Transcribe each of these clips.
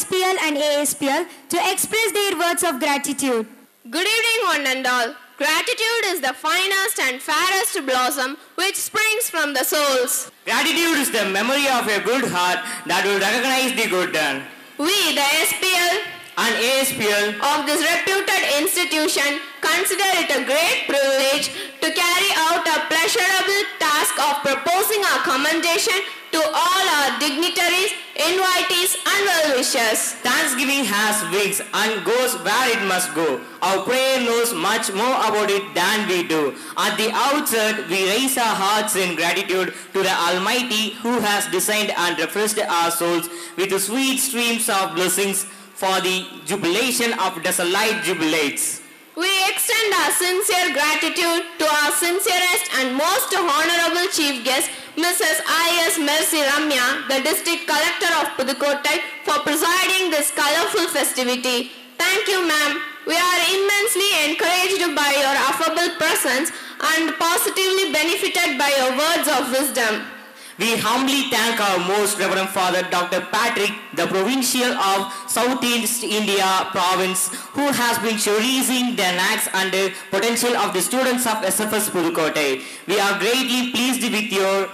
SPL and ASPL to express their words of gratitude. Good evening, one and all. Gratitude is the finest and fairest blossom which springs from the souls. Gratitude is the memory of a good heart that will recognize the good done. We, the SPL And ASPL of this reputed institution, consider it a great privilege to carry out a pleasurable task of proposing our commendation to all our dignitaries, invitees, and well-wishers. Thanksgiving has wings and goes where it must go. Our prayer knows much more about it than we do. At the outset, we raise our hearts in gratitude to the Almighty who has designed and refreshed our souls with the sweet streams of blessings for the jubilation of desolate jubilates. We extend our sincere gratitude to our sincerest and most honorable chief guest, Mrs. I.S. Mercy Ramya, the district collector of Pudukkottai, for presiding this colorful festivity. Thank you, ma'am. We are immensely encouraged by your affable presence and positively benefited by your words of wisdom. We humbly thank our most Reverend Father Dr. Patrick, the Provincial of Southeast India Province, who has been cherishing the knacks and the potential of the students of SFS Pudukkottai. We are greatly pleased with your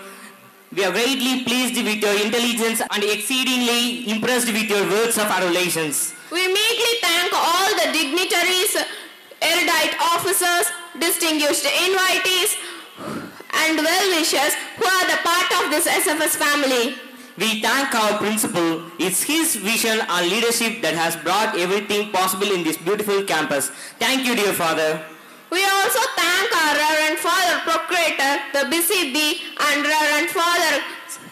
we are greatly pleased with your intelligence and exceedingly impressed with your words of adulations. We meekly thank all the dignitaries, erudite officers, distinguished invitees, and well-wishers who are the part of this SFS family. We thank our principal. It's his vision and leadership that has brought everything possible in this beautiful campus. Thank you, dear Father. We also thank our Reverend Father Procurator, the BCB, and Reverend Father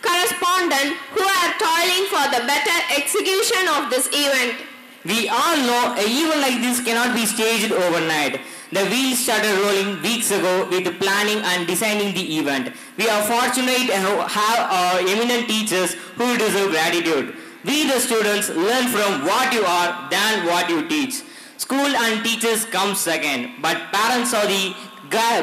Correspondent who are toiling for the better execution of this event. We all know a event like this cannot be staged overnight. The wheels started rolling weeks ago with planning and designing the event. We are fortunate to have eminent teachers who deserve gratitude. We the students learn from what you are than what you teach. School and teachers come second, but parents are the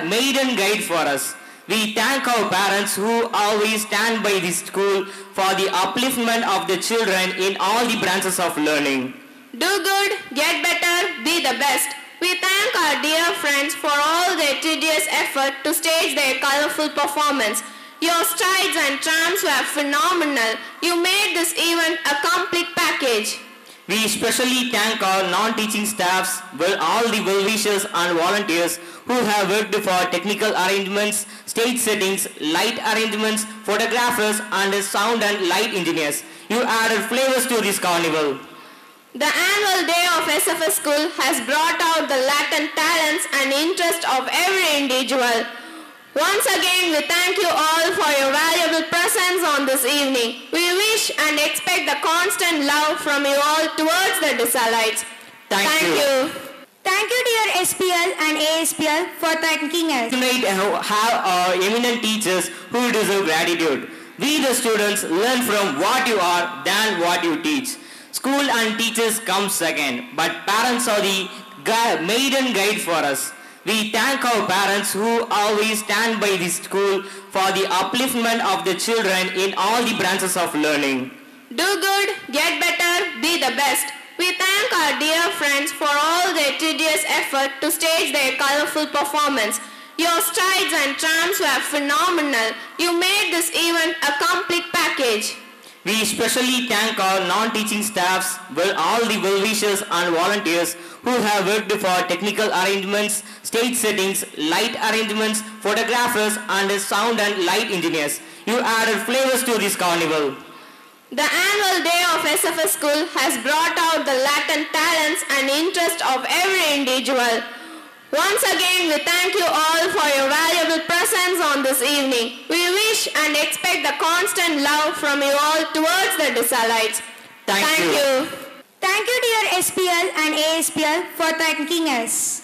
maiden guide for us. We thank our parents who always stand by the school for the upliftment of the children in all the branches of learning. Do good, get better, be the best. We thank our dear friends for all their tedious effort to stage their colorful performance. Your strides and tramps were phenomenal. You made this event a complete package. We especially thank our non-teaching staffs, well, all the well-wishers and volunteers who have worked for technical arrangements, stage settings, light arrangements, photographers and sound and light engineers. You added flavors to this carnival. The annual day of SFS School has brought out the latent talents and interest of every individual. Once again, we thank you all for your valuable presence on this evening. We wish and expect the constant love from you all towards the Desalites. Thank you. you. Thank you dear SPL and ASPL for thanking us. Tonight have our eminent teachers who deserve gratitude. We the students learn from what you are than what you teach. School and teachers come second, but parents are the maiden guide for us. We thank our parents who always stand by the school for the upliftment of the children in all the branches of learning. Do good, get better, be the best. We thank our dear friends for all their tedious effort to stage their colorful performance. Your strides and tramps were phenomenal. You made this event a complete package. We especially thank our non-teaching staffs, well, all the well-wishers and volunteers who have worked for technical arrangements, stage settings, light arrangements, photographers and sound and light engineers. You added flavors to this carnival. The annual day of SFS School has brought out the latent talents and interest of every individual. Once again, we thank you all for your valuable presence on this evening. We wish and expect the constant love from you all towards the Desalites. Thank you. you. Thank you dear SPL and ASPL for thanking us.